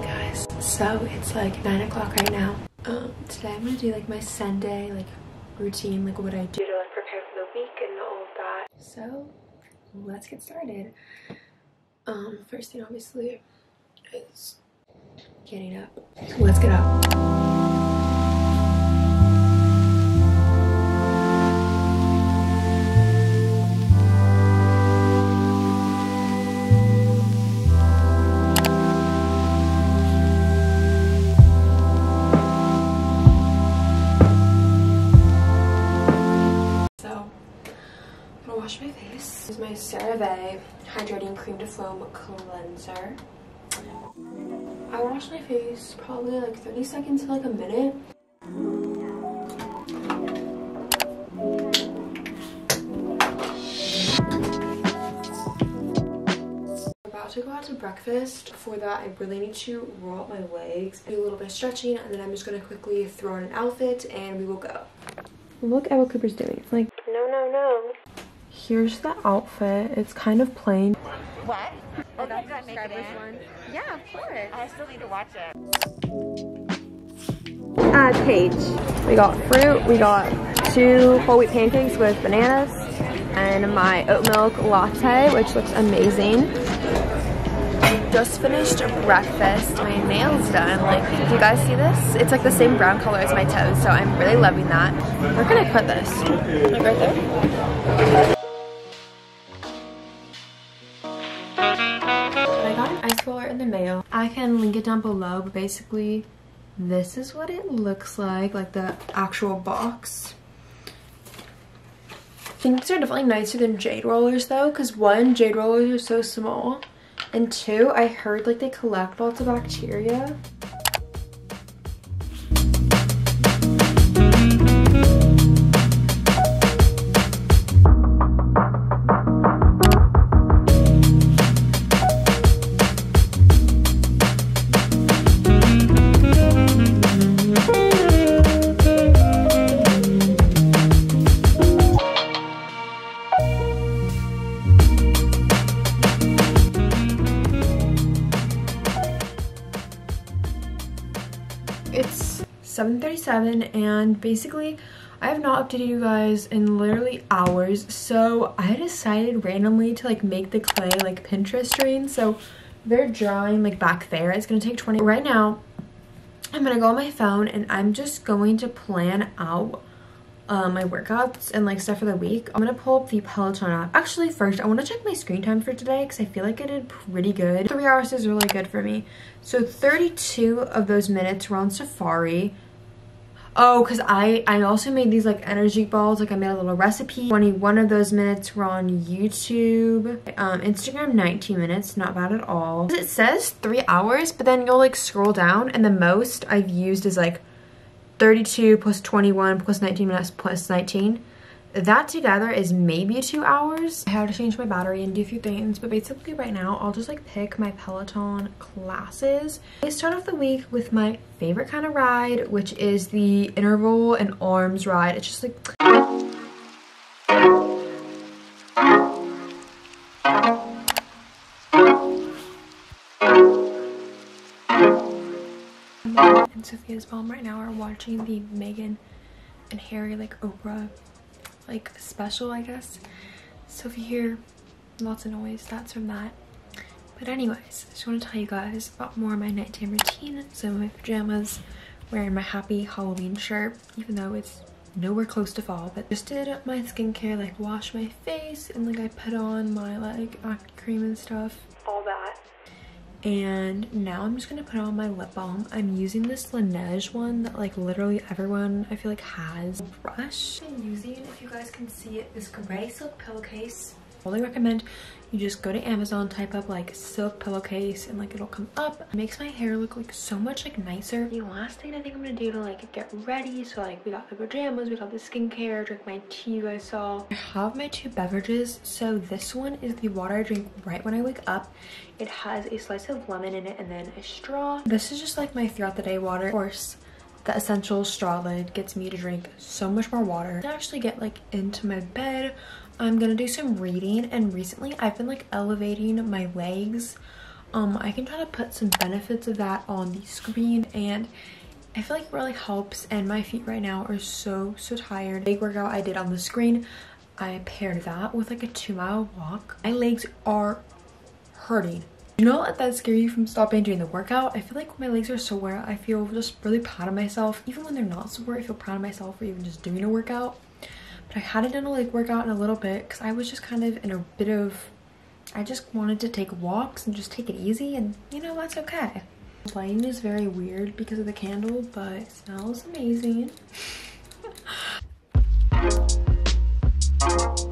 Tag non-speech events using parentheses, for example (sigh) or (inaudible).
Guys, so it's like 9 o'clock right now. Um, today I'm gonna do like my Sunday like routine, like what I do to like prepare for the week and all of that. So let's get started. Um, first thing obviously is getting up. Let's get up. My Hydrating Cream to Foam Cleanser. I wash my face probably like 30 seconds to like a minute. about to go out to breakfast. Before that, I really need to roll up my legs, do a little bit of stretching, and then I'm just gonna quickly throw on an outfit and we will go. Look at what Cooper's doing. It's like, no, no, no. Here's the outfit. It's kind of plain. What? Oh, that's did I make it in? Yeah, of course. I still need to watch it. Add page. We got fruit. We got two whole wheat pancakes with bananas and my oat milk latte, which looks amazing. Just finished breakfast. My nails done. Like, do you guys see this? It's like the same brown color as my toes, so I'm really loving that. Where can I put this? Like right there? In the mail. I can link it down below, but basically this is what it looks like, like the actual box. These are definitely nicer than jade rollers though, because one, jade rollers are so small, and two, I heard like they collect lots of bacteria. 7.37 and basically I have not updated you guys in literally hours so I decided randomly to like make the clay like Pinterest string so they're drying like back there it's gonna take 20 right now I'm gonna go on my phone and I'm just going to plan out um, my workouts and like stuff for the week. I'm gonna pull up the Peloton app. Actually, first, I wanna check my screen time for today because I feel like I did pretty good. Three hours is really good for me. So 32 of those minutes were on Safari. Oh, because I, I also made these like energy balls. Like I made a little recipe. 21 of those minutes were on YouTube. Um, Instagram, 19 minutes. Not bad at all. It says three hours, but then you'll like scroll down and the most I've used is like 32 plus 21 plus 19 minutes plus 19. That together is maybe two hours. I have to change my battery and do a few things, but basically right now I'll just like pick my Peloton classes. I start off the week with my favorite kind of ride, which is the interval and arms ride. It's just like and Sophia's mom right now are watching the Meghan and Harry like Oprah like special I guess. So if you hear lots of noise that's from that. But anyways, I just want to tell you guys about more of my nighttime routine. So my pajamas, wearing my happy Halloween shirt even though it's nowhere close to fall but just did my skincare like wash my face and like I put on my like acne cream and stuff all that and now I'm just gonna put on my lip balm. I'm using this Laneige one that like literally everyone I feel like has. Brush I'm using, if you guys can see it, this gray silk pillowcase. I really recommend you just go to Amazon, type up like silk pillowcase and like it'll come up. It makes my hair look like so much like nicer. The last thing I think I'm gonna do to like get ready, so like we got the pajamas, we got the skincare, drink my tea you guys saw. I have my two beverages. So this one is the water I drink right when I wake up. It has a slice of lemon in it and then a straw. This is just like my throughout the day water. Of course, the essential straw lid gets me to drink so much more water. To actually get like into my bed, I'm gonna do some reading and recently I've been like elevating my legs um i can try to put some benefits of that on the screen and I feel like it really helps and my feet right now are so so tired. Big workout I did on the screen, I paired that with like a two mile walk. My legs are hurting. Do not let that scare you from stopping doing the workout. I feel like my legs are so sore, I feel just really proud of myself. Even when they're not sore, I feel proud of myself for even just doing a workout. But I hadn't done a leg workout in a little bit because I was just kind of in a bit of, I just wanted to take walks and just take it easy and you know, that's okay. The lighting is very weird because of the candle, but it smells amazing. (laughs)